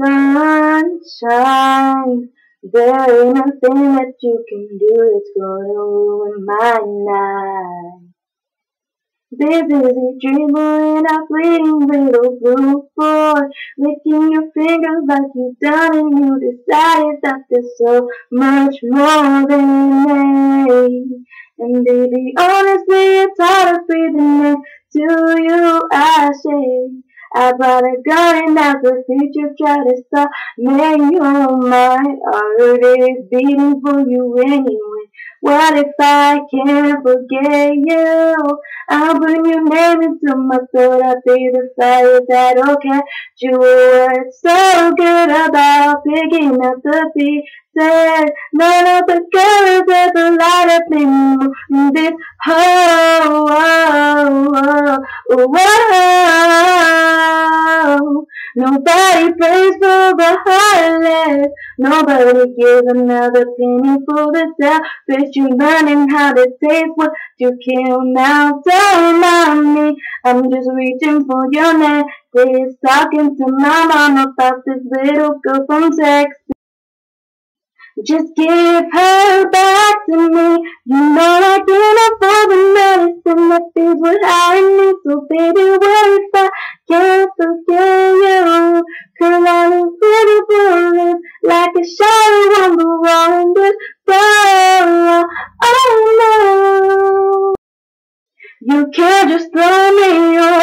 sunshine. There ain't nothing that you can do. That's gonna ruin my night. This is a dream and a fleeting little blue boy. Licking your fingers like you done and you decided that there's so much more than me. And baby, honestly, it's hard to breathing next to you, I say I brought a gun and now the future try to stop. Oh, my heart is beating for you anyway. What if I can't forget you? I'll bring your name into my throat. I'll be the fire that'll catch you. What's so good about picking up the pieces? None of the colors ever light up in this whole world. Nobody prays for the heartless. Nobody gives another penny for the selfish. You learning how to taste what you kill now. Don't mind me. I'm just reaching for your necklace. Talking to my mom about this little girl from Texas. Just give her back to me. You know I can't afford the medicine that is what I need. So baby, what if I can't forget you? Cause I'm incredible, like a shadow on the wall in this world. Oh no, you can't just throw me away.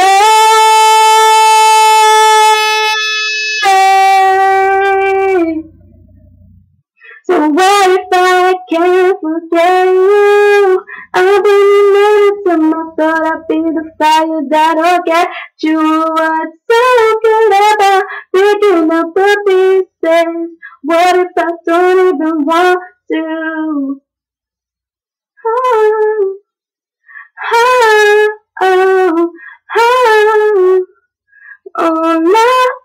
Forget you? I've been and I thought I'd be the fire that'll get you. What's so good about picking up the pieces? What if I don't even want to? Oh, oh, oh, oh, oh no, oh,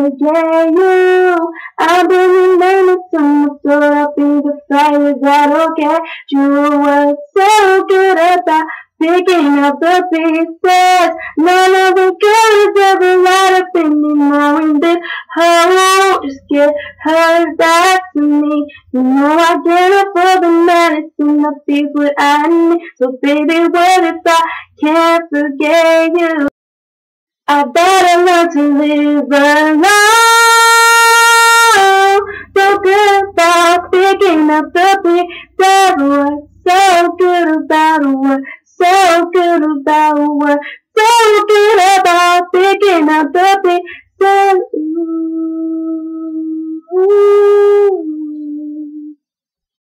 forget you? I've been remaining so much, so I'll be the fire that'll get you. What's so good about picking up the pieces? None of the colors ever light up in me, knowing this whole just get her back to me. You know I can't for the medicine, that what I need. So baby, what if I can't forget you? I learn to live alone. So good about picking up the pieces. What's so good about what? So good about what? So good about picking up the pieces.